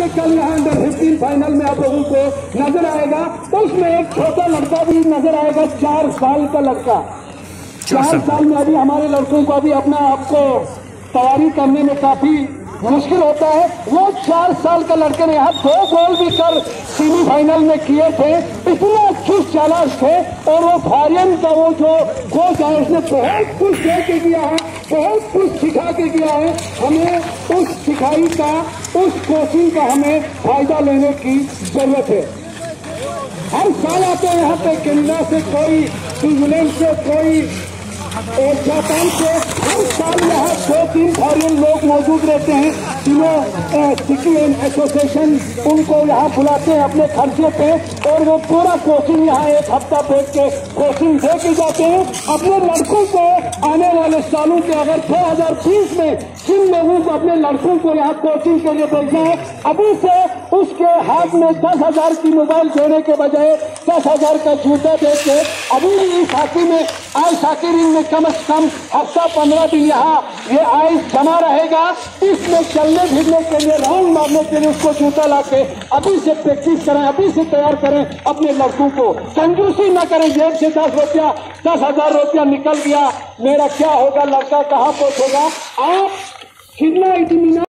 के कल यहाँ अंडर फिफ्टीन फाइनल में आप लोगों को नज़र आएगा। तो उसमें एक छोटा लड़का भी नज़र आएगा चार साल का लड़का। चार साल। में अभी हमारे लड़कों को अभी अपना आपको तैयारी करने में काफ़ी मुश्किल होता है। वो चार साल का लड़के ने यहाँ दो गोल भी कर सेमीफाइनल में किए थे। इतना चालाक थे और वो फॉरन का वो जो कोच है उसने बहुत कुछ दे के किया है, बहुत कुछ सिखा के दिया है। हमें उस सिखाई का, उस कोचिंग का हमें फ़ायदा लेने की ज़रूरत है। हर साल आते हैं यहाँ पे कैनेडा से कोई स्विट्जरलैंड से कोई जापान से हर साल यहाँ दो तीन फॉरिन लोग मौजूद रहते हैं जिन्हें सिटी एंड एसोसिएशन उनको यहाँ बुलाते हैं अपने खर्चे पे और वो पूरा कोचिंग यहाँ एक हफ़्ता बैठ के कोचिंग दे के जाते हैं अपने लड़कों को आने वाले सालों के अगर दो हज़ार बीस में जिन लोगों को अपने लड़कों को यहाँ कोचिंग के लिए भेजना है अभी से उसके हाथ में दस हज़ार की मोबाइल देने के बजाय दस हज़ार का जूता दे के अभी इस हाथी में, आइस हाकी रिंग में कम से कम हफ़्ता पंद्रह दिन यहाँ ये आइस जमा रहेगा। इसमें चलने फिरने के लिए राउंड मारने के लिए उसको जूता ला के अभी से प्रैक्टिस करें, अभी से तैयार करें अपने लड़कों को। कंजूसी न करें, जेब से दस रुपया, दस हज़ार रुपया निकल गया। मेरा क्या होगा, लड़का कहाँ पहुंचेगा? आप कितना इतमान